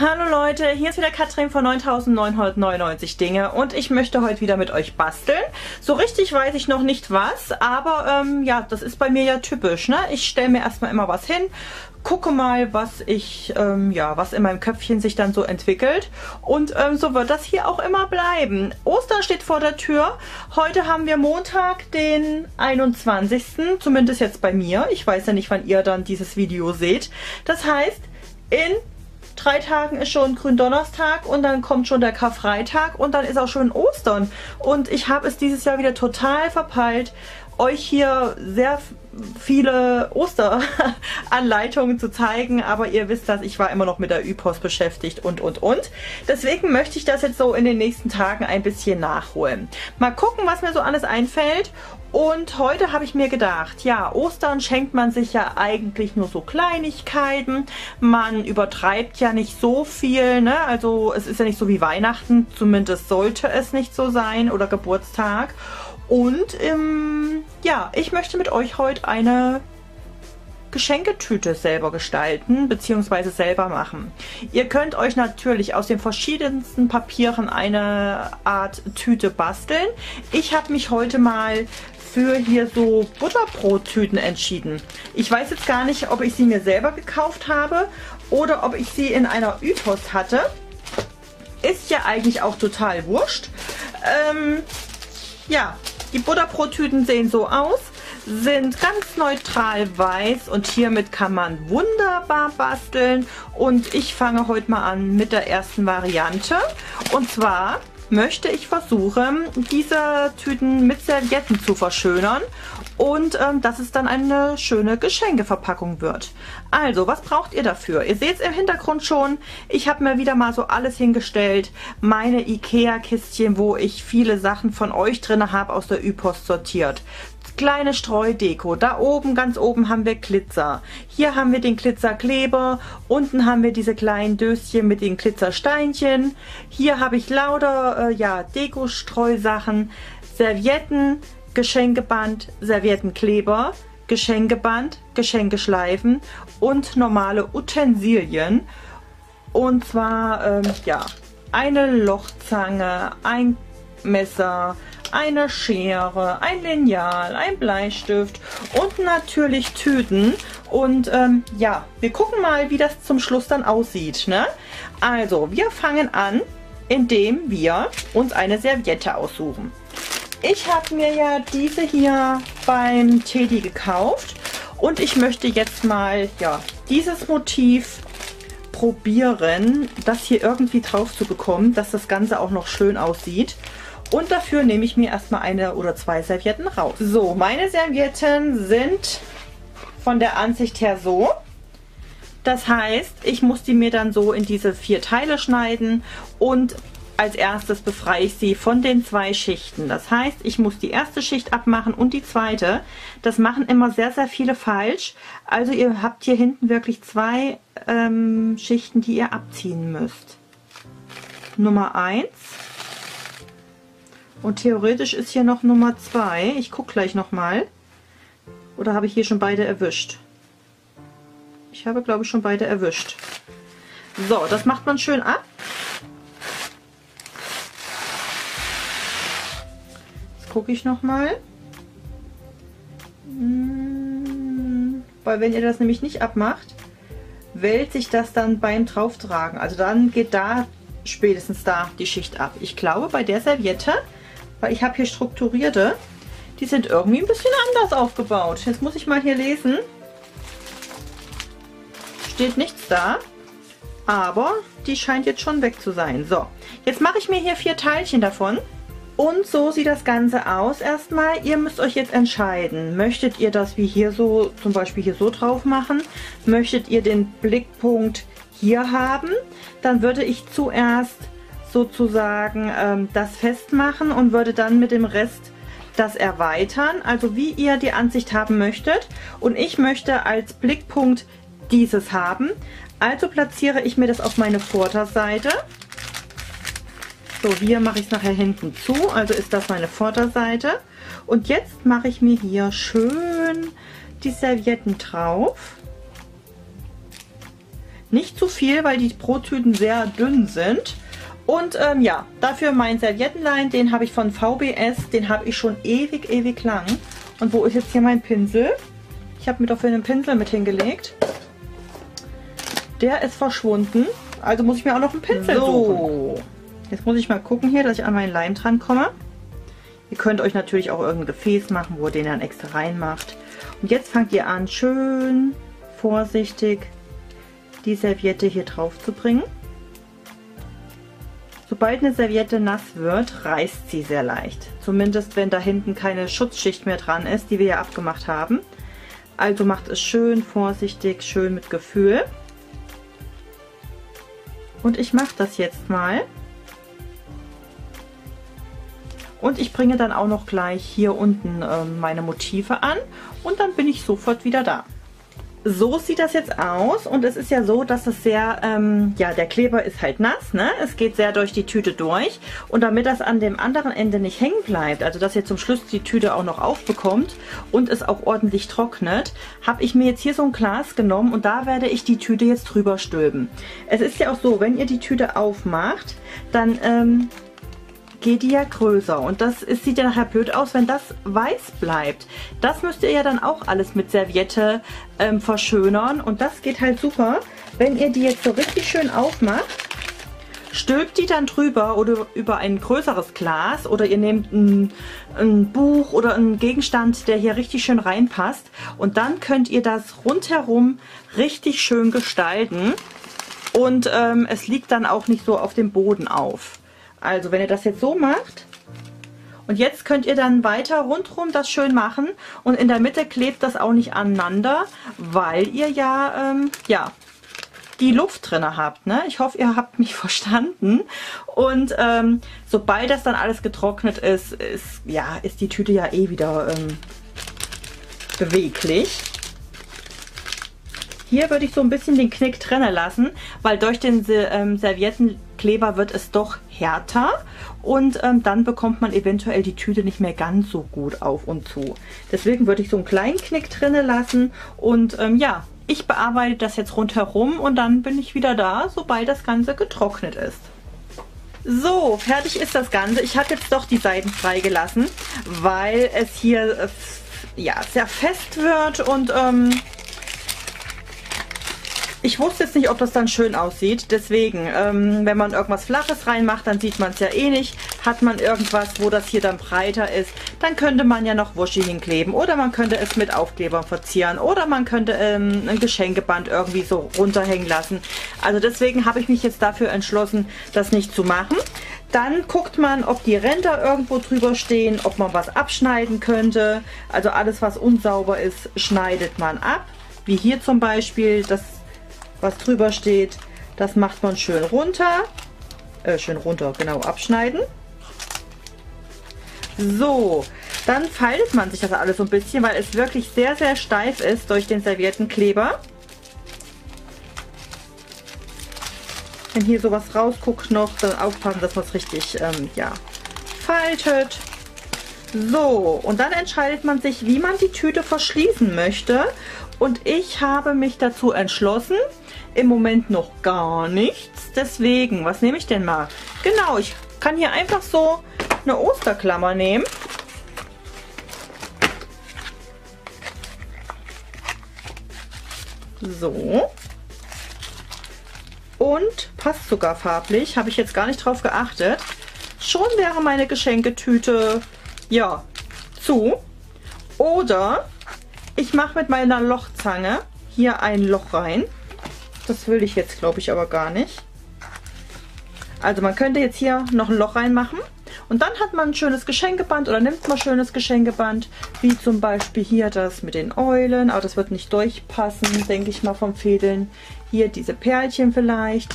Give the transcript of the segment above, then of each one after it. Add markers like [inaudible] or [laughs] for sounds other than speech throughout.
Hallo Leute, hier ist wieder Katrin von 9999 Dinge und ich möchte heute wieder mit euch basteln. So richtig weiß ich noch nicht was, aber ähm, ja, das ist bei mir ja typisch. Ne? Ich stelle mir erstmal immer was hin, gucke mal, was ich, ähm, ja, was in meinem Köpfchen sich dann so entwickelt. Und ähm, so wird das hier auch immer bleiben. Ostern steht vor der Tür. Heute haben wir Montag, den 21. Zumindest jetzt bei mir. Ich weiß ja nicht, wann ihr dann dieses Video seht. Das heißt, in drei Tagen ist schon Gründonnerstag und dann kommt schon der Karfreitag und dann ist auch schon Ostern. Und ich habe es dieses Jahr wieder total verpeilt, euch hier sehr viele Osteranleitungen zu zeigen, aber ihr wisst das, ich war immer noch mit der Ü-Post beschäftigt und und und. Deswegen möchte ich das jetzt so in den nächsten Tagen ein bisschen nachholen. Mal gucken, was mir so alles einfällt und heute habe ich mir gedacht, ja, Ostern schenkt man sich ja eigentlich nur so Kleinigkeiten. Man übertreibt ja nicht so viel, ne? Also es ist ja nicht so wie Weihnachten, zumindest sollte es nicht so sein oder Geburtstag. Und ähm, ja, ich möchte mit euch heute eine Geschenketüte selber gestalten bzw. selber machen. Ihr könnt euch natürlich aus den verschiedensten Papieren eine Art Tüte basteln. Ich habe mich heute mal für hier so Butterbrottüten entschieden. Ich weiß jetzt gar nicht, ob ich sie mir selber gekauft habe oder ob ich sie in einer Ü-Post hatte. Ist ja eigentlich auch total wurscht. Ähm, ja, die Butterbrottüten sehen so aus sind ganz neutral weiß und hiermit kann man wunderbar basteln. Und ich fange heute mal an mit der ersten Variante. Und zwar möchte ich versuchen, diese Tüten mit Servietten zu verschönern und ähm, dass es dann eine schöne Geschenkeverpackung wird. Also, was braucht ihr dafür? Ihr seht es im Hintergrund schon, ich habe mir wieder mal so alles hingestellt. Meine Ikea-Kistchen, wo ich viele Sachen von euch drin habe, aus der Ü-Post sortiert kleine Streudeko. Da oben, ganz oben haben wir Glitzer. Hier haben wir den Glitzerkleber. Unten haben wir diese kleinen Döschen mit den Glitzersteinchen. Hier habe ich lauter äh, ja, Deko-Streusachen, Servietten, Geschenkeband, Serviettenkleber, Geschenkeband, Geschenkeschleifen und normale Utensilien. Und zwar, ähm, ja, eine Lochzange, ein Messer, eine Schere, ein Lineal, ein Bleistift und natürlich Tüten. Und ähm, ja, wir gucken mal, wie das zum Schluss dann aussieht. Ne? Also, wir fangen an, indem wir uns eine Serviette aussuchen. Ich habe mir ja diese hier beim Teddy gekauft und ich möchte jetzt mal ja dieses Motiv probieren, das hier irgendwie drauf zu bekommen, dass das Ganze auch noch schön aussieht. Und dafür nehme ich mir erstmal eine oder zwei Servietten raus. So, meine Servietten sind von der Ansicht her so. Das heißt, ich muss die mir dann so in diese vier Teile schneiden und als erstes befreie ich sie von den zwei Schichten. Das heißt, ich muss die erste Schicht abmachen und die zweite. Das machen immer sehr, sehr viele falsch. Also ihr habt hier hinten wirklich zwei ähm, Schichten, die ihr abziehen müsst. Nummer 1 und theoretisch ist hier noch Nummer 2. Ich gucke gleich nochmal. Oder habe ich hier schon beide erwischt? Ich habe, glaube ich, schon beide erwischt. So, das macht man schön ab. Gucke ich nochmal. Hm, weil wenn ihr das nämlich nicht abmacht, wählt sich das dann beim Drauftragen. Also dann geht da spätestens da die Schicht ab. Ich glaube, bei der Serviette weil ich habe hier strukturierte. Die sind irgendwie ein bisschen anders aufgebaut. Jetzt muss ich mal hier lesen. Steht nichts da. Aber die scheint jetzt schon weg zu sein. So, jetzt mache ich mir hier vier Teilchen davon. Und so sieht das Ganze aus erstmal. Ihr müsst euch jetzt entscheiden. Möchtet ihr das wie hier so, zum Beispiel hier so drauf machen? Möchtet ihr den Blickpunkt hier haben? Dann würde ich zuerst sozusagen ähm, das festmachen und würde dann mit dem Rest das erweitern, also wie ihr die Ansicht haben möchtet. Und ich möchte als Blickpunkt dieses haben. Also platziere ich mir das auf meine Vorderseite. So, hier mache ich es nachher hinten zu, also ist das meine Vorderseite. Und jetzt mache ich mir hier schön die Servietten drauf. Nicht zu viel, weil die Brottüten sehr dünn sind. Und ähm, ja, dafür mein Serviettenlein, den habe ich von VBS, den habe ich schon ewig, ewig lang. Und wo ist jetzt hier mein Pinsel? Ich habe mir dafür einen Pinsel mit hingelegt. Der ist verschwunden. Also muss ich mir auch noch einen Pinsel so. suchen. Jetzt muss ich mal gucken hier, dass ich an meinen Leim dran komme. Ihr könnt euch natürlich auch irgendein Gefäß machen, wo ihr den dann extra reinmacht. Und jetzt fangt ihr an, schön vorsichtig die Serviette hier drauf zu bringen. Sobald eine Serviette nass wird, reißt sie sehr leicht. Zumindest wenn da hinten keine Schutzschicht mehr dran ist, die wir ja abgemacht haben. Also macht es schön vorsichtig, schön mit Gefühl. Und ich mache das jetzt mal. Und ich bringe dann auch noch gleich hier unten äh, meine Motive an und dann bin ich sofort wieder da so sieht das jetzt aus und es ist ja so, dass es sehr, ähm, ja, der Kleber ist halt nass, ne? Es geht sehr durch die Tüte durch und damit das an dem anderen Ende nicht hängen bleibt, also dass ihr zum Schluss die Tüte auch noch aufbekommt und es auch ordentlich trocknet, habe ich mir jetzt hier so ein Glas genommen und da werde ich die Tüte jetzt drüber stülpen. Es ist ja auch so, wenn ihr die Tüte aufmacht, dann ähm, geht die ja größer. Und das ist, sieht ja nachher blöd aus, wenn das weiß bleibt. Das müsst ihr ja dann auch alles mit Serviette ähm, verschönern. Und das geht halt super, wenn ihr die jetzt so richtig schön aufmacht. Stülpt die dann drüber oder über ein größeres Glas oder ihr nehmt ein, ein, Buch oder einen Gegenstand, der hier richtig schön reinpasst und dann könnt ihr das rundherum richtig schön gestalten und ähm, es liegt dann auch nicht so auf dem Boden auf. Also wenn ihr das jetzt so macht und jetzt könnt ihr dann weiter rundherum das schön machen und in der Mitte klebt das auch nicht aneinander, weil ihr ja, ähm, ja, die Luft drin habt. Ne? Ich hoffe, ihr habt mich [laughs] verstanden. Und ähm, sobald das dann alles getrocknet ist, ist, ja, ist die Tüte ja eh wieder ähm, beweglich. Hier würde ich so ein bisschen den Knick trennen lassen, weil durch den ähm, Serviettenkleber wird es doch härter und ähm, dann bekommt man eventuell die Tüte nicht mehr ganz so gut auf und zu. Deswegen würde ich so einen kleinen Knick drinnen lassen und ähm, ja, ich bearbeite das jetzt rundherum und dann bin ich wieder da, sobald das Ganze getrocknet ist. So, fertig ist das Ganze. Ich habe jetzt doch die Seiten freigelassen, weil es hier äh, ja, sehr fest wird und ähm, ich wusste jetzt nicht, ob das dann schön aussieht. Deswegen, ähm, wenn man irgendwas Flaches reinmacht, dann sieht man es ja eh nicht. Hat man irgendwas, wo das hier dann breiter ist, dann könnte man ja noch Wuschi hinkleben. Oder man könnte es mit Aufklebern verzieren. Oder man könnte ähm, ein Geschenkeband irgendwie so runterhängen lassen. Also deswegen habe ich mich jetzt dafür entschlossen, das nicht zu machen. Dann guckt man, ob die Ränder irgendwo drüber stehen, ob man was abschneiden könnte. Also alles, was unsauber ist, schneidet man ab. Wie hier zum Beispiel, das was drüber steht. Das macht man schön runter. Äh, schön runter, genau, abschneiden. So, dann faltet man sich das alles so ein bisschen, weil es wirklich sehr, sehr steif ist durch den Serviettenkleber. Wenn hier sowas rausguckt noch, dann aufpassen, dass man es richtig, ähm, ja, faltet. So, und dann entscheidet man sich, wie man die Tüte verschließen möchte. Und ich habe mich dazu entschlossen, im Moment noch gar nichts. Deswegen, was nehme ich denn mal? Genau, ich kann hier einfach so eine Osterklammer nehmen. So. Und passt sogar farblich. Habe ich jetzt gar nicht drauf geachtet. Schon wäre meine Geschenketüte, ja, zu. Oder ich mache mit meiner Lochzange hier ein Loch rein. Das will ich jetzt, glaube ich, aber gar nicht. Also man könnte jetzt hier noch ein Loch reinmachen. Und dann hat man ein schönes Geschenkeband oder nimmt man schönes Geschenkeband, wie zum Beispiel hier das mit den Eulen, aber das wird nicht durchpassen, denke ich mal vom Fädeln. Hier diese Perlchen vielleicht.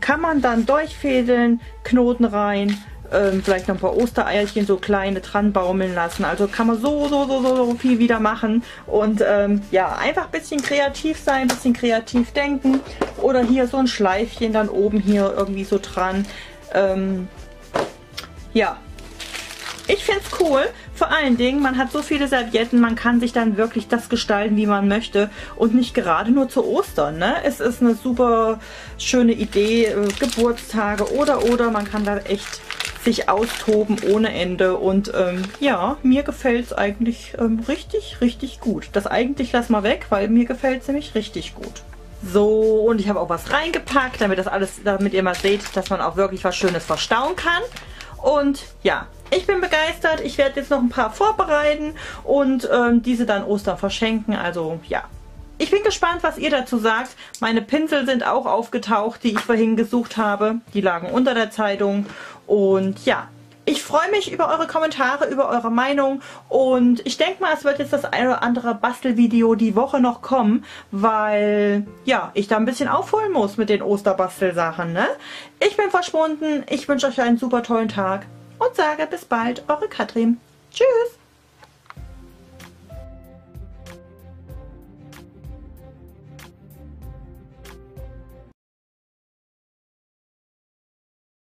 Kann man dann durchfädeln, Knoten rein ähm, vielleicht noch ein paar Ostereierchen, so kleine dran baumeln lassen. Also kann man so, so, so, so viel wieder machen. Und ähm, ja, einfach ein bisschen kreativ sein, ein bisschen kreativ denken. Oder hier so ein Schleifchen dann oben hier irgendwie so dran. Ähm, ja, Ich finde es cool. Vor allen Dingen, man hat so viele Servietten, man kann sich dann wirklich das gestalten, wie man möchte. Und nicht gerade nur zu Ostern. Ne? Es ist eine super schöne Idee. Äh, Geburtstage oder oder. Man kann da echt sich austoben ohne Ende. Und ähm, ja, mir gefällt es eigentlich ähm, richtig, richtig gut. Das eigentlich lass mal weg, weil mir gefällt es nämlich richtig gut. So, und ich habe auch was reingepackt, damit das alles, damit ihr mal seht, dass man auch wirklich was Schönes verstauen kann. Und ja, ich bin begeistert. Ich werde jetzt noch ein paar vorbereiten und ähm, diese dann Ostern verschenken. Also ja, ich bin gespannt, was ihr dazu sagt. Meine Pinsel sind auch aufgetaucht, die ich vorhin gesucht habe. Die lagen unter der Zeitung. Und ja, ich freue mich über eure Kommentare, über eure Meinung und ich denke mal, es wird jetzt das eine oder andere Bastelvideo die Woche noch kommen, weil, ja, ich da ein bisschen aufholen muss mit den Osterbastelsachen, ne? Ich bin verschwunden, ich wünsche euch einen super tollen Tag und sage bis bald, eure Katrin. Tschüss!